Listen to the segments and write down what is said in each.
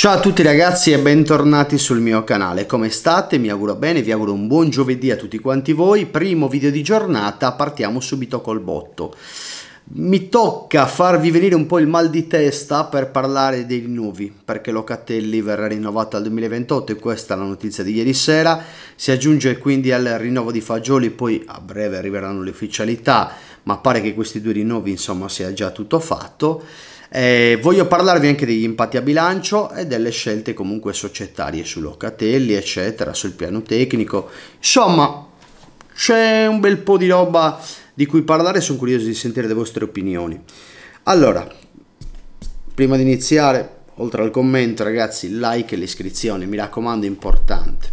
Ciao a tutti ragazzi e bentornati sul mio canale, come state? Mi auguro bene, vi auguro un buon giovedì a tutti quanti voi, primo video di giornata, partiamo subito col botto. Mi tocca farvi venire un po' il mal di testa per parlare dei rinnovi, perché Locatelli verrà rinnovato al 2028 e questa è la notizia di ieri sera, si aggiunge quindi al rinnovo di Fagioli, poi a breve arriveranno le ufficialità, ma pare che questi due rinnovi insomma sia già tutto fatto. Eh, voglio parlarvi anche degli impatti a bilancio e delle scelte comunque societarie su Locatelli, eccetera, sul piano tecnico. Insomma, c'è un bel po' di roba di cui parlare, sono curioso di sentire le vostre opinioni. Allora, prima di iniziare, oltre al commento, ragazzi, like e l'iscrizione, mi raccomando, importante.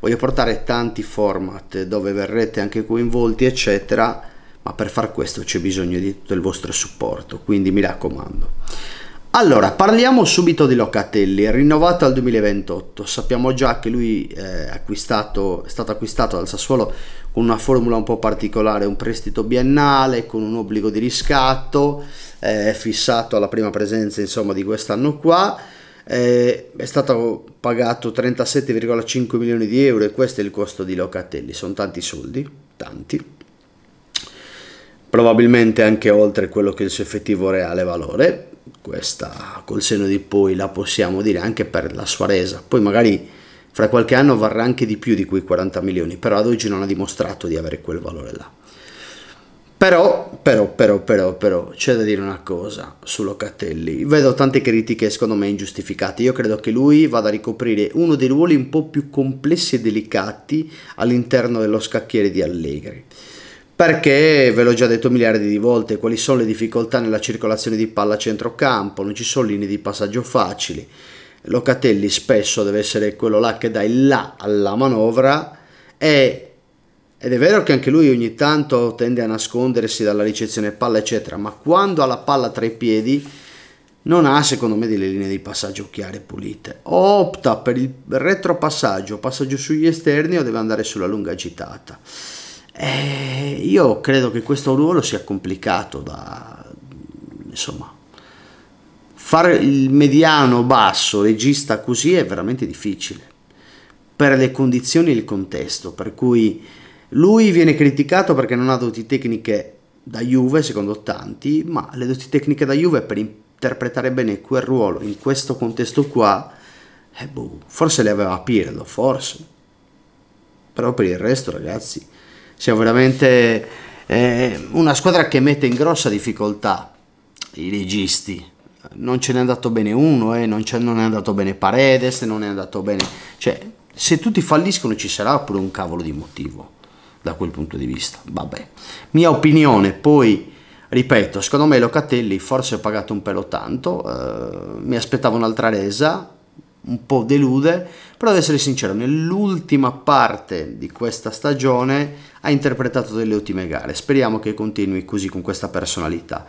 Voglio portare tanti format dove verrete anche coinvolti, eccetera ma per far questo c'è bisogno di tutto il vostro supporto, quindi mi raccomando. Allora, parliamo subito di Locatelli, rinnovato al 2028, sappiamo già che lui è, acquistato, è stato acquistato dal Sassuolo con una formula un po' particolare, un prestito biennale con un obbligo di riscatto, è fissato alla prima presenza insomma di quest'anno qua, è stato pagato 37,5 milioni di euro e questo è il costo di Locatelli, sono tanti soldi, tanti probabilmente anche oltre quello che è il suo effettivo reale valore, questa col seno di poi la possiamo dire anche per la sua resa, poi magari fra qualche anno varrà anche di più di quei 40 milioni, però ad oggi non ha dimostrato di avere quel valore là. Però, però, però, però, però, c'è da dire una cosa su Locatelli. Vedo tante critiche secondo me ingiustificate. Io credo che lui vada a ricoprire uno dei ruoli un po' più complessi e delicati all'interno dello scacchiere di Allegri perché ve l'ho già detto miliardi di volte quali sono le difficoltà nella circolazione di palla a centrocampo, non ci sono linee di passaggio facili. Locatelli spesso deve essere quello là che dà il là alla manovra e, ed è vero che anche lui ogni tanto tende a nascondersi dalla ricezione palla eccetera, ma quando ha la palla tra i piedi non ha secondo me delle linee di passaggio chiare e pulite. opta per il retropassaggio, passaggio sugli esterni o deve andare sulla lunga agitata. Eh, io credo che questo ruolo sia complicato da, insomma, fare il mediano basso regista così è veramente difficile per le condizioni e il contesto, per cui lui viene criticato perché non ha doti tecniche da Juve, secondo tanti, ma le doti tecniche da Juve per interpretare bene quel ruolo in questo contesto qua, eh, boh, forse le aveva Pirlo, forse. Però per il resto, ragazzi, siamo veramente eh, una squadra che mette in grossa difficoltà i registi. Non ce n'è andato bene uno, eh, non, non, è andato bene Paredes, non è andato bene... Cioè, se tutti falliscono ci sarà pure un cavolo di motivo da quel punto di vista. Vabbè, mia opinione, poi ripeto, secondo me Locatelli forse ha pagato un pelo tanto, eh, mi aspettavo un'altra resa, un po' delude, però ad essere sincero, nell'ultima parte di questa stagione ha interpretato delle ottime gare, speriamo che continui così con questa personalità.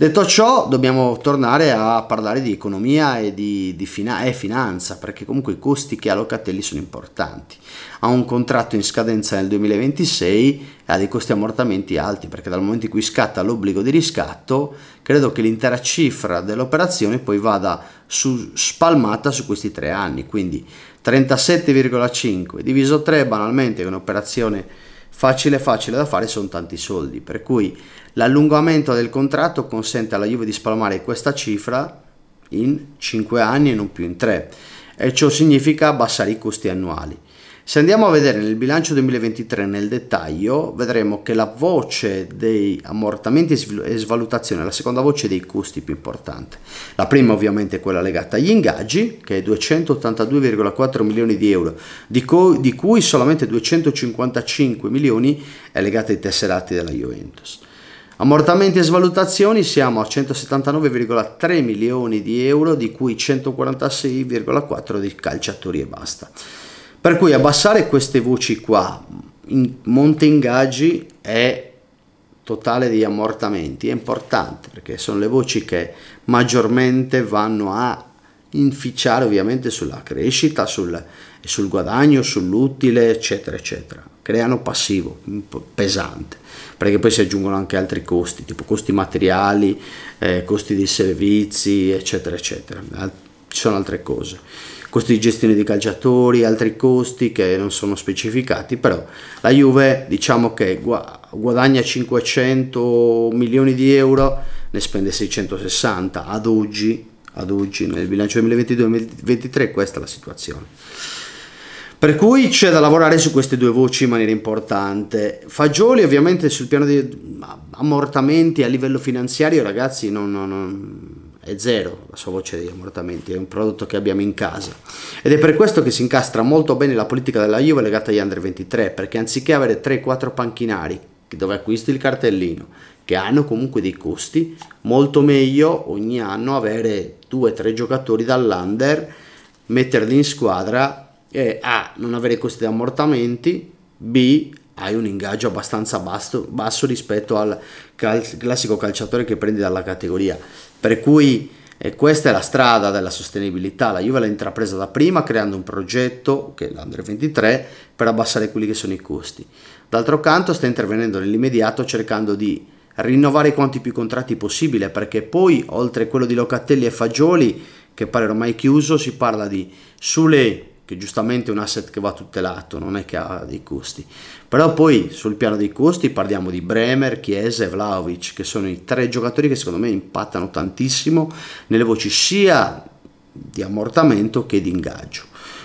Detto ciò, dobbiamo tornare a parlare di economia e di, di fina- e finanza, perché comunque i costi che ha Locatelli sono importanti. Ha un contratto in scadenza nel 2026 e ha dei costi ammortamenti alti, perché dal momento in cui scatta l'obbligo di riscatto, credo che l'intera cifra dell'operazione poi vada su, spalmata su questi tre anni, quindi 37,5 diviso 3 banalmente è un'operazione facile facile da fare sono tanti soldi. Per cui l'allungamento del contratto consente alla Juve di spalmare questa cifra in 5 anni e non più in 3 e ciò significa abbassare i costi annuali se andiamo a vedere nel bilancio 2023 nel dettaglio, vedremo che la voce dei ammortamenti e svalutazione è la seconda voce dei costi più importante. La prima ovviamente è quella legata agli ingaggi, che è 282,4 milioni di euro, di, di cui solamente 255 milioni è legata ai tesserati della Juventus. Ammortamenti e svalutazioni siamo a 179,3 milioni di euro, di cui 146,4 di calciatori e basta. Per cui abbassare queste voci qua, in monte ingaggi è totale di ammortamenti, è importante perché sono le voci che maggiormente vanno a inficiare ovviamente sulla crescita, sul, sul guadagno, sull'utile, eccetera, eccetera. Creano passivo pesante, perché poi si aggiungono anche altri costi, tipo costi materiali, eh, costi di servizi, eccetera, eccetera ci sono altre cose costi di gestione di calciatori, altri costi che non sono specificati, però la Juve diciamo che guadagna 500 milioni di euro, ne spende 660 ad oggi, ad oggi nel bilancio 2022-2023 questa è la situazione. Per cui c'è da lavorare su queste due voci in maniera importante. Fagioli ovviamente sul piano di ammortamenti a livello finanziario ragazzi non, non, non è zero la sua voce degli ammortamenti, è un prodotto che abbiamo in casa. Ed è per questo che si incastra molto bene la politica della Juve legata agli Under 23, perché anziché avere 3-4 panchinari dove acquisti il cartellino, che hanno comunque dei costi, molto meglio ogni anno avere 2-3 giocatori dall'Under, metterli in squadra e A, non avere costi di ammortamenti, B, hai un ingaggio abbastanza basso, basso rispetto al cal- classico calciatore che prendi dalla categoria. Per cui eh, questa è la strada della sostenibilità. La Juve l'ha intrapresa da prima creando un progetto, che è l'Andre 23, per abbassare quelli che sono i costi. D'altro canto sta intervenendo nell'immediato cercando di rinnovare quanti più contratti possibile perché poi oltre a quello di Locatelli e Fagioli che pare ormai chiuso si parla di Sule che giustamente è un asset che va tutelato, non è che ha dei costi. Però poi sul piano dei costi parliamo di Bremer, Chiesa e Vlaovic, che sono i tre giocatori che secondo me impattano tantissimo nelle voci sia di ammortamento che di ingaggio.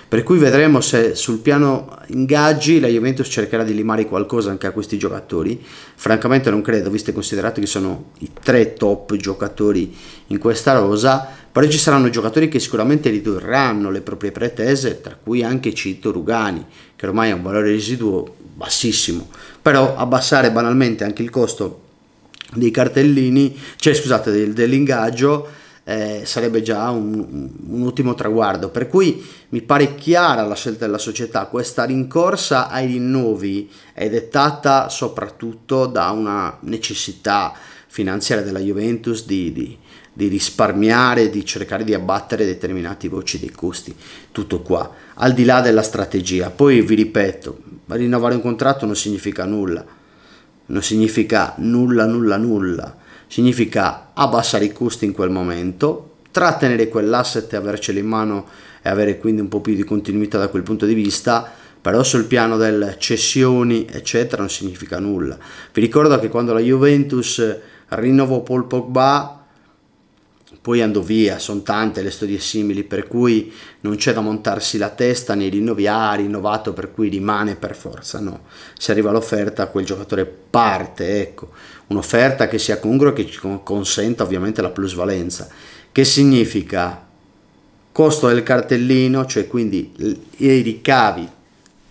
Per cui vedremo se sul piano ingaggi la Juventus cercherà di limare qualcosa anche a questi giocatori. Francamente non credo, visto e considerato che sono i tre top giocatori in questa rosa, però ci saranno giocatori che sicuramente ridurranno le proprie pretese, tra cui anche Cito Rugani, che ormai ha un valore residuo bassissimo. Però abbassare banalmente anche il costo dei cartellini, cioè scusate, dell'ingaggio, eh, sarebbe già un, un, ultimo traguardo. Per cui mi pare chiara la scelta della società, questa rincorsa ai rinnovi è dettata soprattutto da una necessità finanziaria della Juventus di, di, di risparmiare, di cercare di abbattere determinati voci dei costi. Tutto qua, al di là della strategia. Poi vi ripeto, rinnovare un contratto non significa nulla, non significa nulla, nulla, nulla significa abbassare i costi in quel momento, trattenere quell'asset e avercelo in mano e avere quindi un po' più di continuità da quel punto di vista, però sul piano delle cessioni eccetera non significa nulla. Vi ricordo che quando la Juventus rinnovò Paul Pogba poi andò via, sono tante le storie simili per cui non c'è da montarsi la testa nei rinnovi, ah rinnovato per cui rimane per forza, no, se arriva l'offerta quel giocatore parte, ecco, un'offerta che sia congrua e che ci consenta ovviamente la plusvalenza, che significa? Costo del cartellino, cioè quindi i ricavi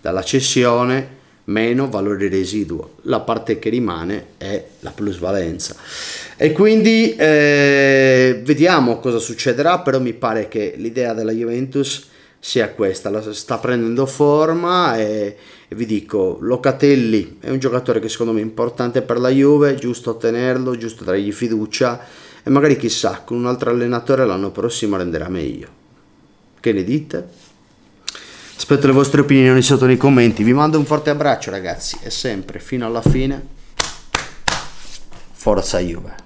dalla cessione meno valore residuo, la parte che rimane è la plusvalenza. E quindi eh, vediamo cosa succederà, però mi pare che l'idea della Juventus sia questa, la sta prendendo forma e, e, vi dico, Locatelli è un giocatore che secondo me è importante per la Juve, giusto tenerlo, giusto dargli fiducia e magari chissà, con un altro allenatore l'anno prossimo renderà meglio. Che ne dite? Aspetto le vostre opinioni sotto nei commenti, vi mando un forte abbraccio ragazzi e sempre fino alla fine, forza Juve!